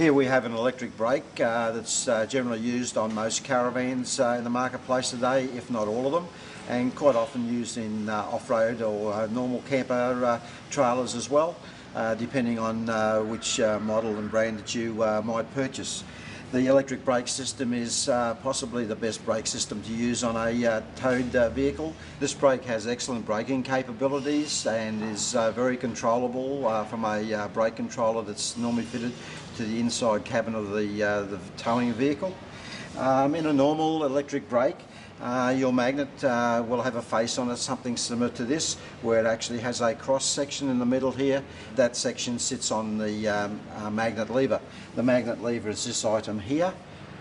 Here we have an electric brake uh, that's uh, generally used on most caravans uh, in the marketplace today, if not all of them, and quite often used in uh, off-road or uh, normal camper uh, trailers as well, depending on which model and brand that you might purchase. The electric brake system is uh, possibly the best brake system to use on a uh, towed uh, vehicle. This brake has excellent braking capabilities and is uh, very controllable uh, from a uh, brake controller that's normally fitted to the inside cabin of the, the towing vehicle. Um, in a normal electric brake, uh, your magnet uh, will have a face on it, something similar to this, where it actually has a cross section in the middle here. That section sits on the um, uh, magnet lever. The magnet lever is this item here,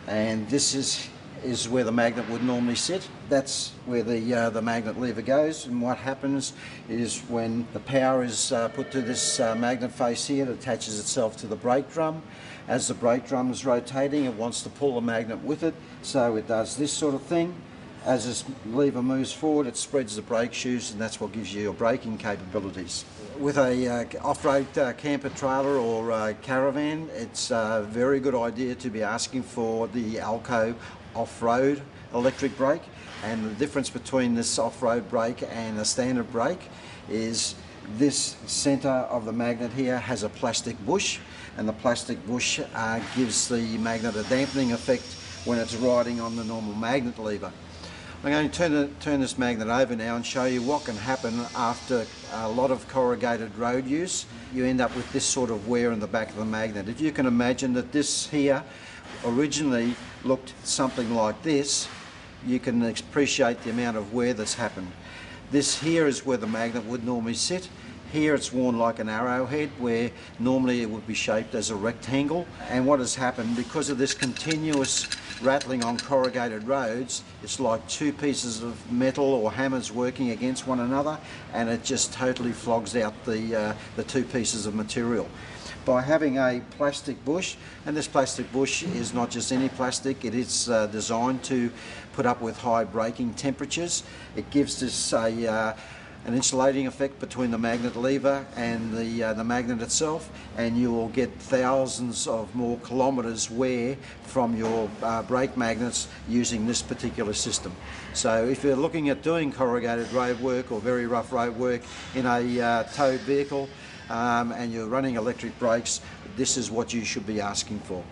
and this is is where the magnet would normally sit. That's where the uh, the magnet lever goes. And what happens is when the power is uh, put to this uh, magnet face here, it attaches itself to the brake drum. As the brake drum is rotating, it wants to pull the magnet with it, so it does this sort of thing. As this lever moves forward, it spreads the brake shoes, and that's what gives you your braking capabilities. With a uh, off-road uh, camper trailer or uh, caravan, it's a very good idea to be asking for the AL-KO off-road electric brake. And the difference between this off-road brake and a standard brake is this centre of the magnet here has a plastic bush, and the plastic bush uh, gives the magnet a dampening effect when it's riding on the normal magnet lever. I'm going to turn, turn this magnet over now and show you what can happen after a lot of corrugated road use. You end up with this sort of wear in the back of the magnet. If you can imagine that this here originally looked something like this, you can appreciate the amount of wear that's happened. This here is where the magnet would normally sit. Here it's worn like an arrowhead where normally it would be shaped as a rectangle. And what has happened, because of this continuous rattling on corrugated roads, it's like two pieces of metal or hammers working against one another and it just totally flogs out the, uh, the two pieces of material. By having a plastic bush, and this plastic bush is not just any plastic, it is uh, designed to put up with high braking temperatures. It gives this a uh, an insulating effect between the magnet lever and the, uh, the magnet itself and you will get thousands of more kilometres wear from your uh, brake magnets using this particular system. So if you're looking at doing corrugated road work or very rough road work in a uh, towed vehicle um, and you're running electric brakes, this is what you should be asking for.